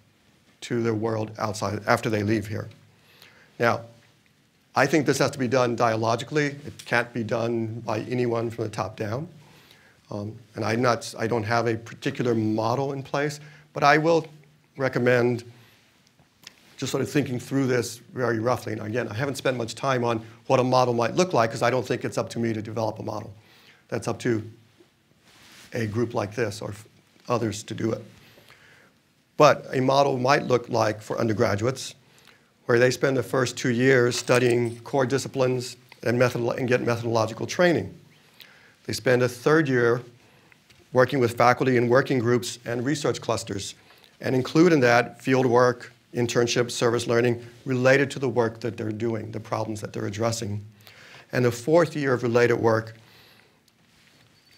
to their world outside after they leave here. Now, I think this has to be done dialogically. It can't be done by anyone from the top down. Um, and I'm not, I don't have a particular model in place, but I will recommend just sort of thinking through this very roughly. And again, I haven't spent much time on what a model might look like because I don't think it's up to me to develop a model. That's up to a group like this or others to do it. But a model might look like for undergraduates, where they spend the first two years studying core disciplines and, method- and get methodological training. They spend a third year working with faculty in working groups and research clusters, and include in that field work, internship, service learning related to the work that they're doing, the problems that they're addressing. And the fourth year of related work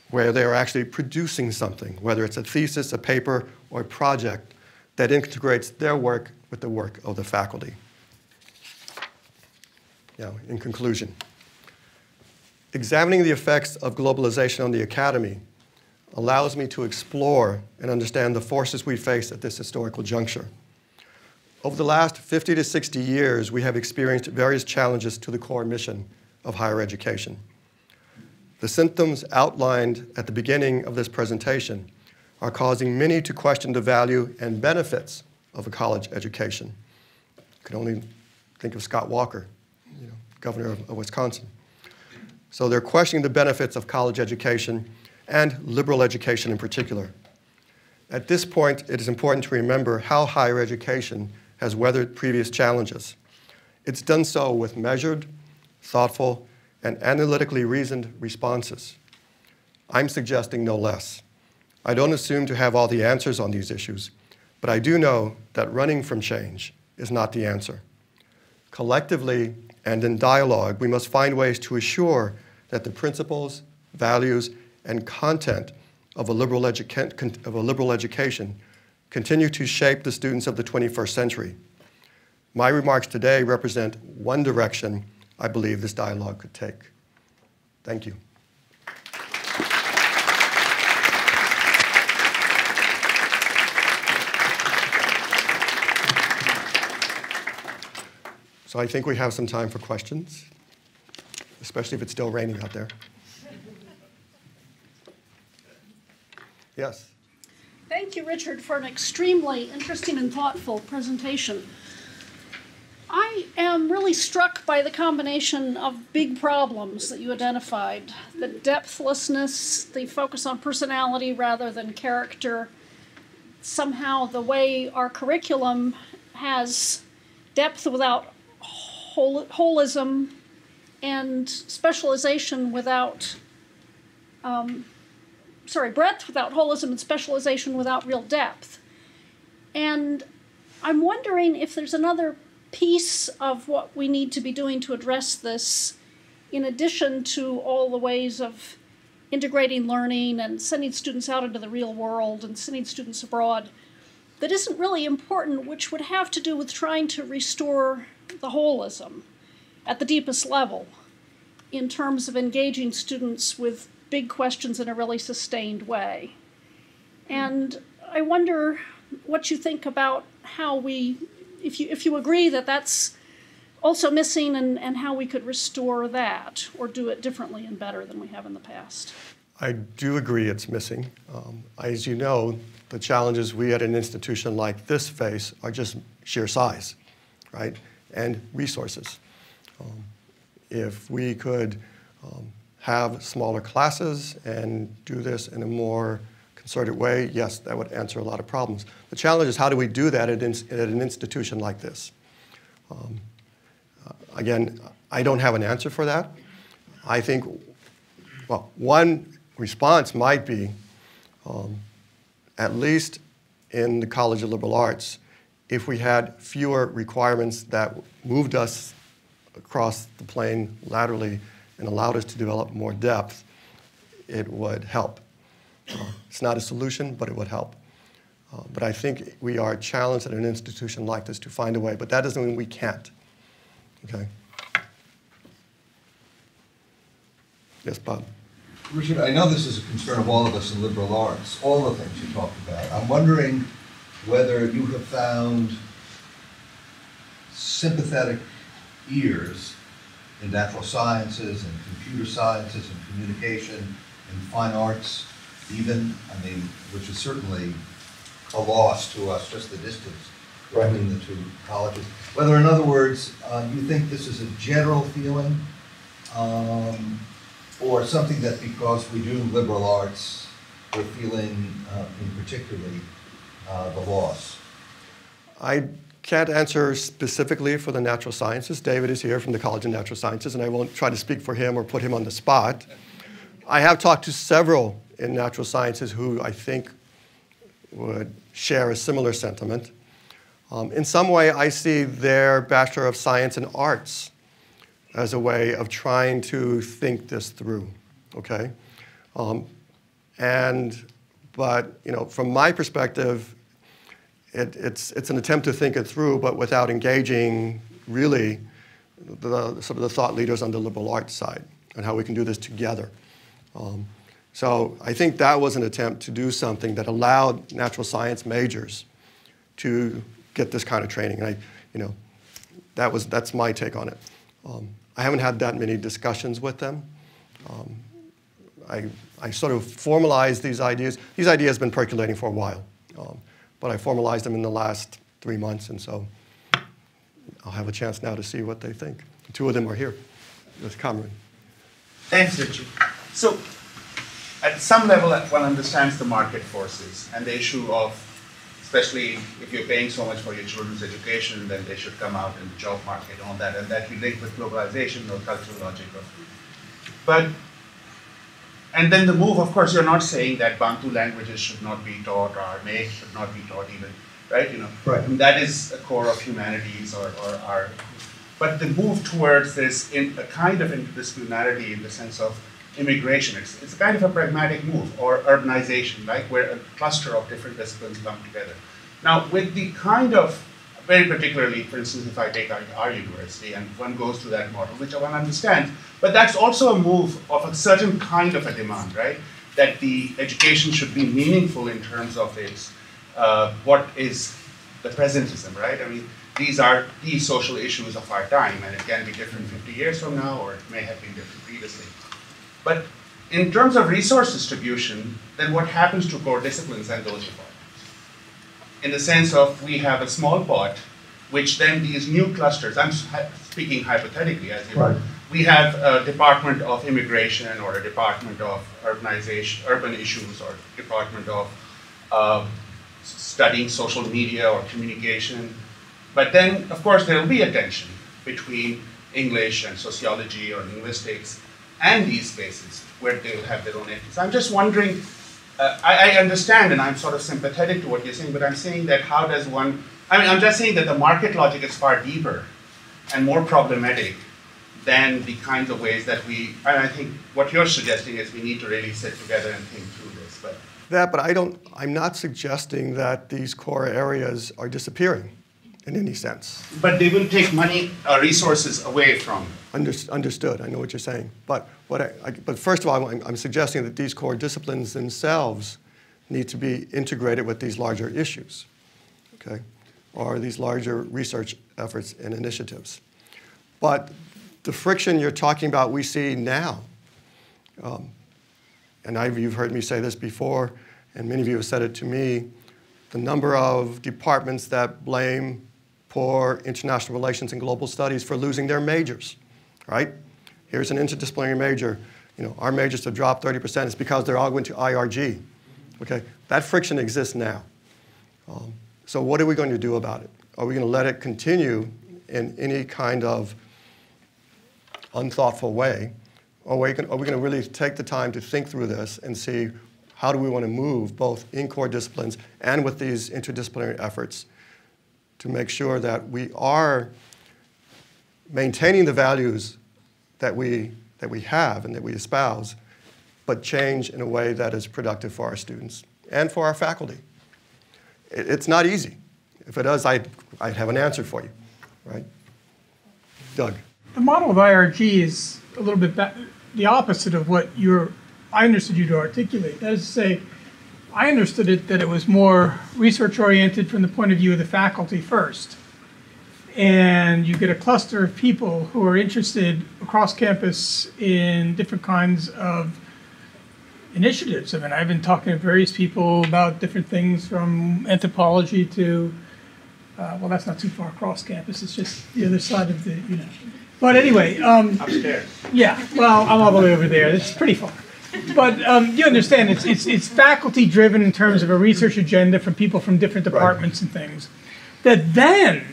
where they're actually producing something, whether it's a thesis, a paper, or a project that integrates their work with the work of the faculty. Now, in conclusion, examining the effects of globalization on the academy allows me to explore and understand the forces we face at this historical juncture. Over the last 50 to 60 years, we have experienced various challenges to the core mission of higher education. The symptoms outlined at the beginning of this presentation are causing many to question the value and benefits of a college education. You can only think of Scott Walker, you know, governor of, of Wisconsin. So they're questioning the benefits of college education and liberal education in particular. At this point, it is important to remember how higher education has weathered previous challenges. It's done so with measured, thoughtful, and analytically reasoned responses. I'm suggesting no less. I don't assume to have all the answers on these issues, but I do know that running from change is not the answer. Collectively and in dialogue, we must find ways to assure that the principles, values, and content of a liberal, educa- of a liberal education continue to shape the students of the 21st century. My remarks today represent one direction I believe this dialogue could take. Thank you. So I think we have some time for questions, especially if it's still raining out there. Yes. Thank you, Richard, for an extremely interesting and thoughtful presentation. I am really struck by the combination of big problems that you identified the depthlessness, the focus on personality rather than character. Somehow, the way our curriculum has depth without hol- holism and specialization without, um, sorry, breadth without holism and specialization without real depth. And I'm wondering if there's another piece of what we need to be doing to address this, in addition to all the ways of integrating learning and sending students out into the real world and sending students abroad, that isn't really important, which would have to do with trying to restore the holism at the deepest level in terms of engaging students with big questions in a really sustained way. And I wonder what you think about how we if you if you agree that that's also missing and, and how we could restore that or do it differently and better than we have in the past. I do agree it's missing. Um, as you know, the challenges we at an institution like this face are just sheer size, right? And resources. Um, if we could um, have smaller classes and do this in a more concerted way, yes, that would answer a lot of problems. The challenge is how do we do that at, in, at an institution like this? Um, uh, again, I don't have an answer for that. I think, well, one response might be, um, at least in the College of Liberal Arts, if we had fewer requirements that moved us across the plane laterally and allowed us to develop more depth, it would help. It's not a solution, but it would help. Uh, but I think we are challenged at an institution like this to find a way, but that doesn't mean we can't. Okay? Yes, Bob. Richard, I know this is a concern of all of us in liberal arts, all the things you talked about. I'm wondering whether you have found sympathetic ears in natural sciences and computer sciences and communication and fine arts even, I mean, which is certainly a loss to us, just the distance between the two colleges. Whether, in other words, uh, you think this is a general feeling, um, or something that because we do liberal arts, we're feeling uh, in particularly uh, the loss? I can't answer specifically for the natural sciences. David is here from the College of Natural Sciences, and I won't try to speak for him or put him on the spot. I have talked to several in natural sciences who I think would share a similar sentiment. Um, in some way, I see their Bachelor of Science in Arts as a way of trying to think this through, okay? Um, and, but, you know, from my perspective, it, it's, it's an attempt to think it through, but without engaging really the, sort of the thought leaders on the liberal arts side and how we can do this together. Um, so I think that was an attempt to do something that allowed natural science majors to get this kind of training. And I, you know, that was, that's my take on it. Um, I haven't had that many discussions with them. Um, I, I sort of formalized these ideas. These ideas have been percolating for a while, um, but I formalized them in the last three months, and so I'll have a chance now to see what they think. Two of them are here. With Kamran. Thanks, Richard. So, at some level, uh, one understands the market forces and the issue of, especially if you're paying so much for your children's education, then they should come out in the job market and all that, and that you link with globalization or cultural logic. But, and then the move, of course, you're not saying that Bantu languages should not be taught or Aramaic should not be taught even, right? You know, right. And that is a core of humanities or, or our, but the move towards this in a kind of interdisciplinarity in the sense of immigration. It's, it's a kind of a pragmatic move, or urbanization, right, where a cluster of different disciplines come together. Now, with the kind of, very particularly, for instance, if I take our, our university and one goes to that model, which one understands, but that's also a move of a certain kind of a demand, right? That the education should be meaningful in terms of its, uh, what is the presentism, right? I mean, these are the social issues of our time, and it can be different 50 years from now, or it may have been different previously. But in terms of resource distribution, then what happens to core disciplines and those departments? In the sense of we have a small pot, which then these new clusters, I'm speaking hypothetically as you right. we have a department of immigration or a department of urbanization, urban issues or department of uh, studying social media or communication. But then, of course, there will be a tension between English and sociology or linguistics and these spaces where they will have their own entities. I'm just wondering, uh, I, I, understand and I'm sort of sympathetic to what you're saying, but I'm saying that how does one, I mean, I'm just saying that the market logic is far deeper and more problematic than the kinds of ways that we, and I think what you're suggesting is we need to really sit together and think through this. But that, but I don't, I'm not suggesting that these core areas are disappearing in any sense. But they will take money, uh, resources away from. Under, understood. I know what you're saying. But what I, I, but first of all, I'm, I'm suggesting that these core disciplines themselves need to be integrated with these larger issues, okay, or these larger research efforts and initiatives. But the friction you're talking about, we see now. Um, and I've, you've heard me say this before, and many of you have said it to me. The number of departments that blame for international relations and global studies for losing their majors, right? Here's an interdisciplinary major. You know, our majors have dropped 30%. It's because they're all going to IRG. Okay, that friction exists now. Um, so what are we going to do about it? Are we going to let it continue in any kind of unthoughtful way? Or are we going to really take the time to think through this and see how do we want to move both in core disciplines and with these interdisciplinary efforts to make sure that we are maintaining the values that we, that we have and that we espouse but change in a way that is productive for our students and for our faculty. It, it's not easy. If it is, I'd, I'd have an answer for you, right? Doug. The model of IRG is a little bit the opposite of what you're, I understood you to articulate. That is to say, I understood it that it was more research oriented from the point of view of the faculty first. And you get a cluster of people who are interested across campus in different kinds of initiatives. I mean, I've been talking to various people about different things from anthropology to, uh, well, that's not too far across campus. It's just the other side of the, you know. But anyway, um, Upstairs. yeah, well, I'm all the way over there. It's pretty far. But um, you understand, it's, it's, it's faculty driven in terms of a research agenda from people from different departments and things that then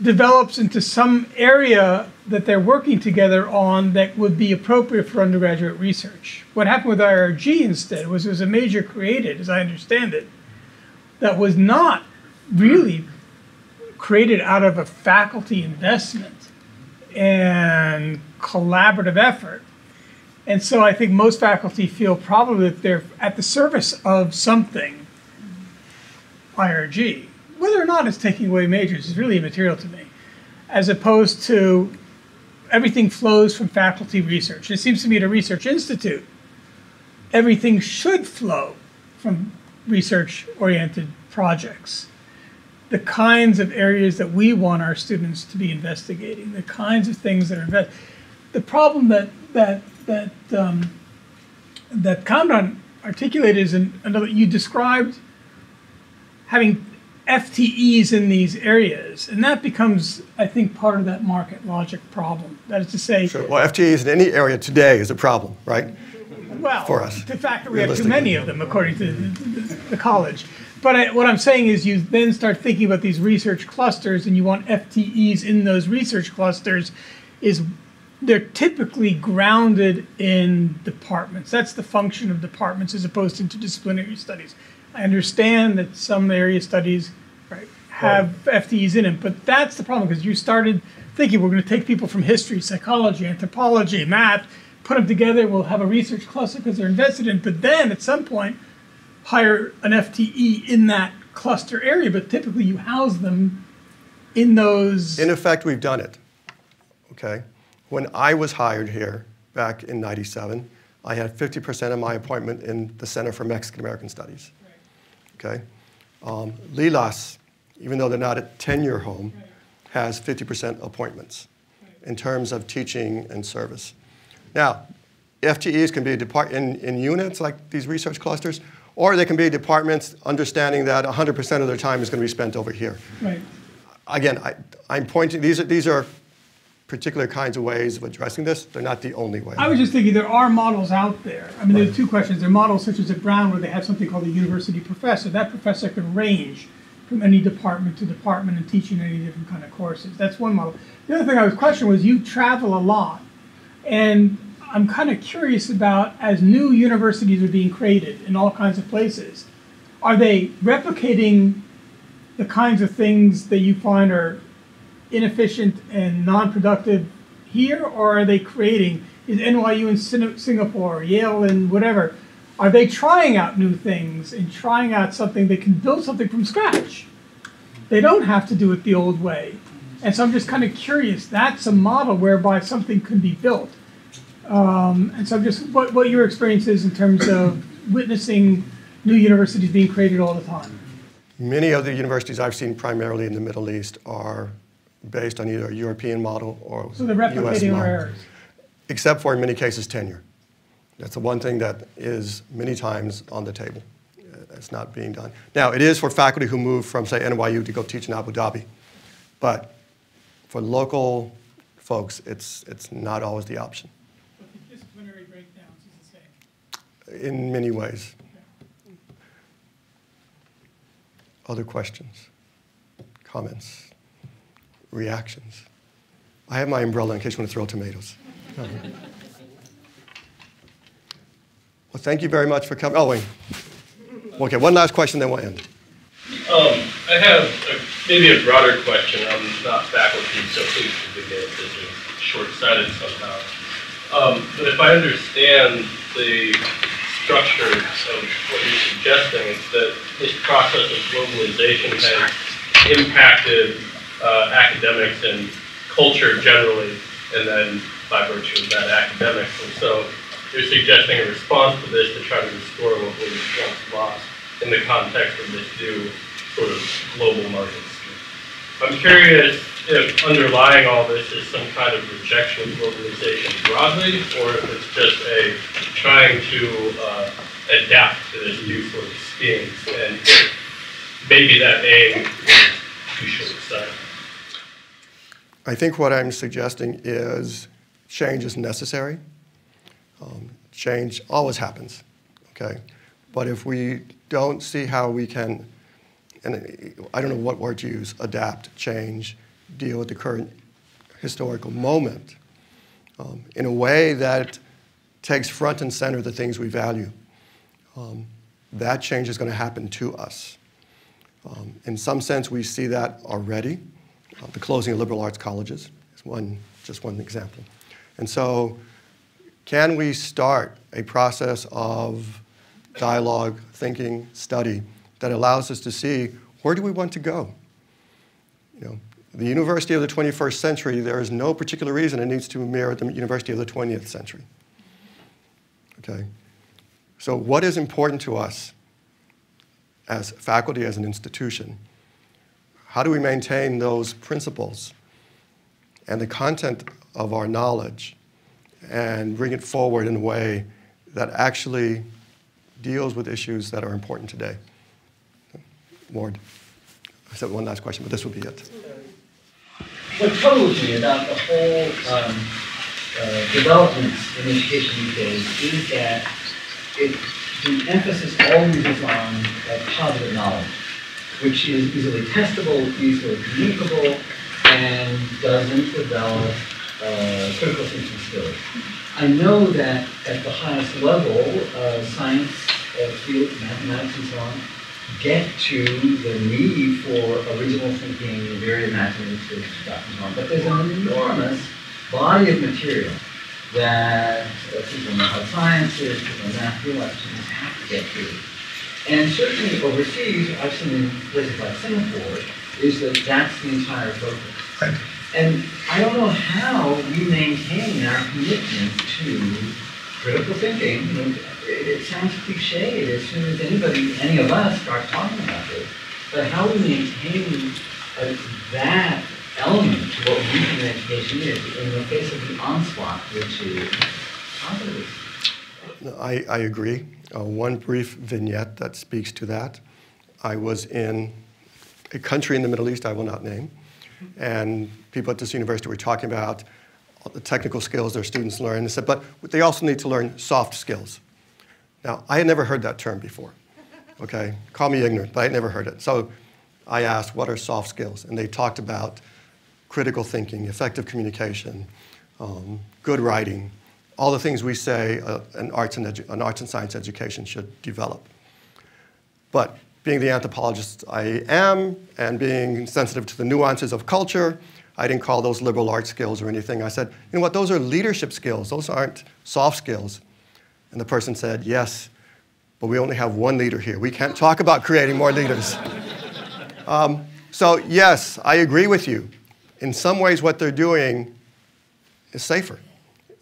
develops into some area that they're working together on that would be appropriate for undergraduate research. What happened with IRG instead was there was a major created, as I understand it, that was not really created out of a faculty investment and collaborative effort. And so I think most faculty feel probably that they're at the service of something, IRG. Whether or not it's taking away majors is really immaterial to me, as opposed to everything flows from faculty research. It seems to me at a research institute, everything should flow from research oriented projects the kinds of areas that we want our students to be investigating, the kinds of things that are invest. The problem that that that um, that Kamran articulated is in another. You described having FTEs in these areas, and that becomes, I think, part of that market logic problem. That is to say, Sure. Well, FTEs in any area today is a problem, right? well, for us, the fact that we have too many of them, according to the, the, the college. But I, what I'm saying is, you then start thinking about these research clusters, and you want FTEs in those research clusters. Is they're typically grounded in departments. That's the function of departments as opposed to interdisciplinary studies. I understand that some area studies right, have FTEs in them, but that's the problem because you started thinking we're going to take people from history, psychology, anthropology, math, put them together, we'll have a research cluster because they're invested in, but then at some point hire an FTE in that cluster area, but typically you house them in those. In effect, we've done it. Okay? When I was hired here back in 97, I had 50% of my appointment in the Center for Mexican American Studies. Okay? Um, LLILAS, even though they're not a tenure home, has 50% appointments in terms of teaching and service. Now, FTEs can be depart- in, in units like these research clusters, or they can be departments understanding that 100% of their time is going to be spent over here. Right. Again, I, I'm pointing, these are, these are particular kinds of ways of addressing this. They're not the only way. I was just thinking there are models out there. I mean, there are two questions. There are models such as at Brown where they have something called a university professor. That professor can range from any department to department and teaching any different kind of courses. That's one model. The other thing I was questioning was you travel a lot. And I'm kind of curious about as new universities are being created in all kinds of places, are they replicating the kinds of things that you find are inefficient and non-productive here, or are they creating? Is NYU in Sin- Singapore, Yale and whatever, are they trying out new things and trying out something that can build something from scratch? They don't have to do it the old way. And so I'm just kind of curious. That's a model whereby something can be built. Um, and so I'm just what, what your experience is in terms of witnessing new universities being created all the time. Many of the universities I've seen primarily in the Middle East are based on either a European model or So they're US model. errors. Except for in many cases tenure. That's the one thing that is many times on the table. Uh, It's not being done. Now, it is for faculty who move from, say, NYU to go teach in Abu Dhabi. But for local folks, it's, it's not always the option But the disciplinary breakdowns is the same. in many ways. Other questions, comments, reactions? I have my umbrella in case you want to throw tomatoes. Well, thank you very much for coming. Oh, wait. Okay, one last question, then we'll end. Um, I have a, maybe a broader question. I'm not faculty, so please forgive me if this is short-sighted somehow. Um, but if I understand the structure of what you're suggesting is that this process of globalization has impacted uh, academics and culture generally, and then by virtue of that, academics. And so you're suggesting a response to this to try to restore what was once lost in the context of this new sort of global market I'm curious if underlying all this is some kind of rejection of globalization broadly, or if it's just a trying to uh, adapt to this new sort of schemes, and maybe that aim is too short-sighted. I think what I'm suggesting is change is necessary. Um, change always happens, okay? But if we don't see how we can and I don't know what word to use, adapt, change, deal with the current historical moment um, in a way that takes front and center the things we value. Um, that change is going to happen to us. Um, in some sense, we see that already. Uh, the closing of liberal arts colleges is one, just one example. And so, can we start a process of dialogue, thinking, study that allows us to see where do we want to go? You know, the university of the 21st century, there is no particular reason it needs to mirror the university of the 20th century. Okay? So what is important to us as faculty, as an institution? How do we maintain those principles and the content of our knowledge and bring it forward in a way that actually deals with issues that are important today? Ward. I said one last question, but this will be it. What troubles me about the whole um, uh, development in education these days is that it, the emphasis always is on uh, positive knowledge, which is easily testable, easily communicable, and doesn't develop uh, critical thinking skills. I know that at the highest level, uh, science, uh, field, mathematics, and so on, get to the need for original thinking, very imaginative stuff and so on. But there's an enormous body of material that uh, people know how science is, people know math, realize students have to get to. And certainly overseas, I've seen in places like Singapore, is that that's the entire focus. Right. And I don't know how we maintain our commitment to critical thinking, you know, it, sounds cliche as soon as anybody, any of us, starts talking about this. But how we maintain uh, that element to what we think education is in the face of the onslaught, which is positive. I, I agree. Uh, one brief vignette that speaks to that. I was in a country in the Middle East I will not name, and people at this university were talking about the technical skills their students learn. They said, but they also need to learn soft skills. Now, I had never heard that term before, okay? Call me ignorant, but I had never heard it. So I asked, what are soft skills? And they talked about critical thinking, effective communication, um, good writing, all the things we say uh, an, arts and an arts and science education should develop. But being the anthropologist I am, and being sensitive to the nuances of culture, I didn't call those liberal arts skills or anything. I said, you know what, those are leadership skills. Those aren't soft skills. And the person said, Yes, but we only have one leader here. We can't talk about creating more leaders. Um, so, yes, I agree with you. In some ways, what they're doing is safer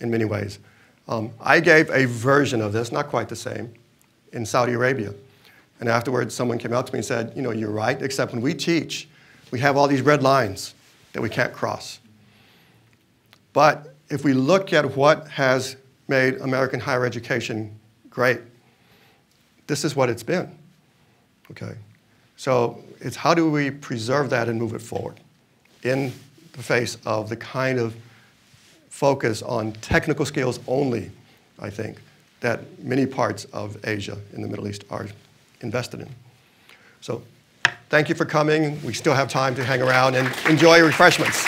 in many ways. Um, I gave a version of this, not quite the same, in Saudi Arabia. And afterwards, someone came out to me and said, You know, you're right, except when we teach, we have all these red lines that we can't cross. But if we look at what has made American higher education great. This is what it's been. Okay? So it's how do we preserve that and move it forward in the face of the kind of focus on technical skills only, I think, that many parts of Asia and the Middle East are invested in. So thank you for coming. We still have time to hang around and enjoy refreshments.